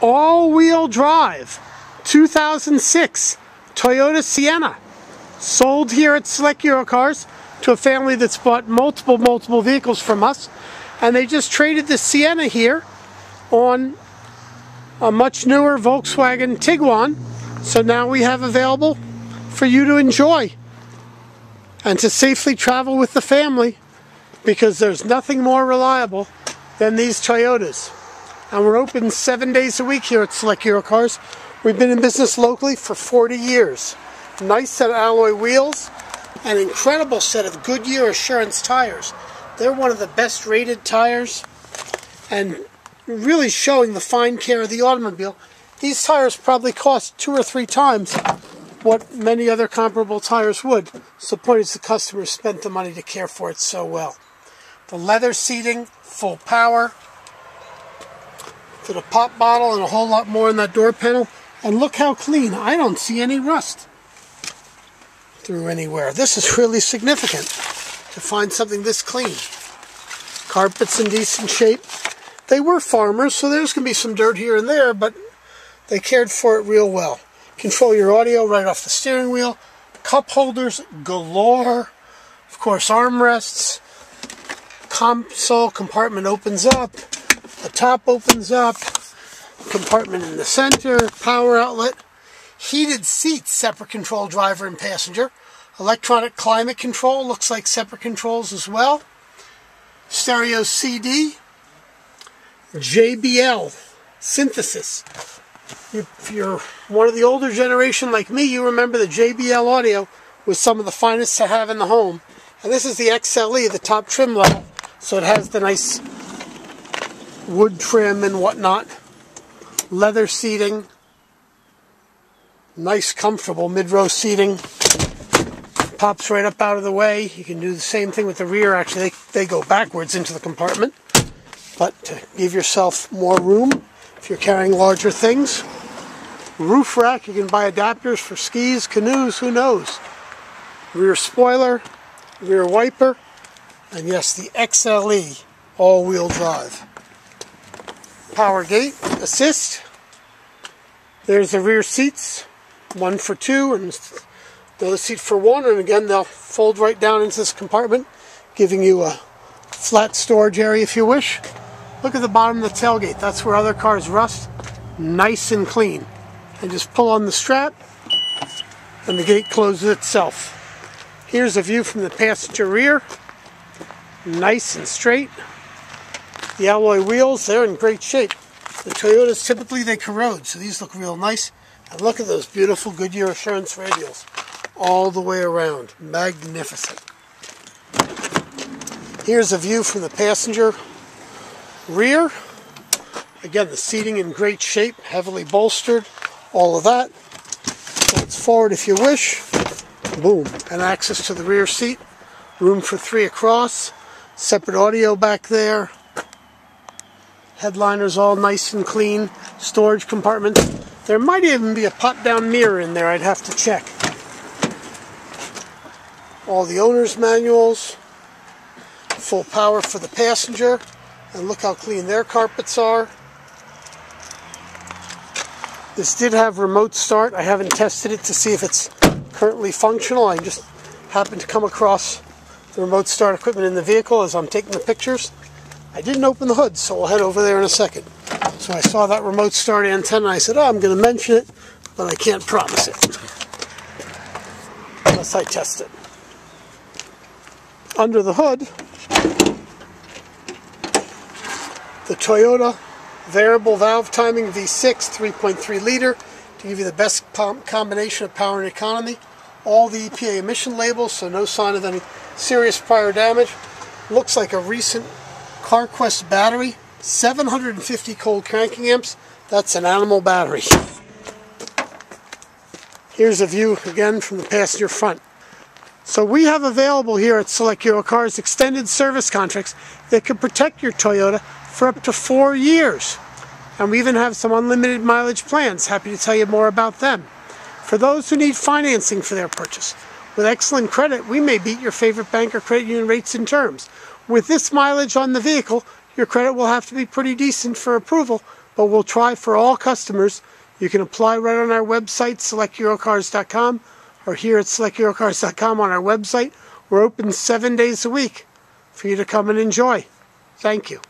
all-wheel drive 2006 Toyota Sienna sold here at Select Euro Cars to a family that's bought multiple multiple vehicles from us and they just traded the Sienna here on a much newer Volkswagen Tiguan so now we have available for you to enjoy and to safely travel with the family because there's nothing more reliable than these Toyotas. And we're open seven days a week here at Select Eurocars. We've been in business locally for 40 years. Nice set of alloy wheels, an incredible set of Goodyear Assurance tires. They're one of the best rated tires and really showing the fine care of the automobile. These tires probably cost two or three times what many other comparable tires would. So the point is the customer spent the money to care for it so well. The leather seating, full power, to the pop bottle and a whole lot more in that door panel. And look how clean. I don't see any rust through anywhere. This is really significant to find something this clean. Carpets in decent shape. They were farmers, so there's going to be some dirt here and there, but they cared for it real well. Control your audio right off the steering wheel. Cup holders galore. Of course, armrests. Console compartment opens up. The top opens up. Compartment in the center. Power outlet. Heated seats, separate control driver and passenger. Electronic climate control, looks like separate controls as well. Stereo CD. JBL synthesis if you're one of the older generation like me, you remember the JBL audio was some of the finest to have in the home. And this is the XLE, the top trim level. So it has the nice wood trim and whatnot. Leather seating. Nice, comfortable mid-row seating. Pops right up out of the way. You can do the same thing with the rear. Actually, they, they go backwards into the compartment. But to give yourself more room, if you're carrying larger things. Roof rack, you can buy adapters for skis, canoes, who knows. Rear spoiler, rear wiper, and yes, the XLE all-wheel drive. Power gate, assist. There's the rear seats, one for two and another seat for one, and again they'll fold right down into this compartment, giving you a flat storage area if you wish. Look at the bottom of the tailgate. That's where other cars rust. Nice and clean. And just pull on the strap and the gate closes itself. Here's a view from the passenger rear. Nice and straight. The alloy wheels, they're in great shape. The Toyotas, typically they corrode, so these look real nice. And look at those beautiful Goodyear Assurance radials all the way around. Magnificent. Here's a view from the passenger rear. Again, the seating in great shape, heavily bolstered, all of that. It's forward if you wish. Boom. And access to the rear seat. Room for three across. Separate audio back there. Headliners all nice and clean. Storage compartments. There might even be a pop-down mirror in there. I'd have to check. All the owner's manuals. Full power for the passenger. And look how clean their carpets are. This did have remote start. I haven't tested it to see if it's currently functional. I just happened to come across the remote start equipment in the vehicle as I'm taking the pictures. I didn't open the hood, so we'll head over there in a second. So I saw that remote start antenna. I said, oh, I'm going to mention it, but I can't promise it. Unless I test it. Under the hood, the Toyota variable valve timing V6 3.3 liter to give you the best combination of power and economy. All the EPA emission labels, so no sign of any serious prior damage. Looks like a recent CarQuest battery. 750 cold cranking amps. That's an animal battery. Here's a view again from the passenger front. So we have available here at Select Eurocars extended service contracts that can protect your Toyota for up to four years. And we even have some unlimited mileage plans. Happy to tell you more about them. For those who need financing for their purchase, with excellent credit, we may beat your favorite bank or credit union rates and terms. With this mileage on the vehicle, your credit will have to be pretty decent for approval, but we'll try for all customers. You can apply right on our website, selecteurocars.com, or here at selecteurocars.com on our website. We're open seven days a week for you to come and enjoy. Thank you.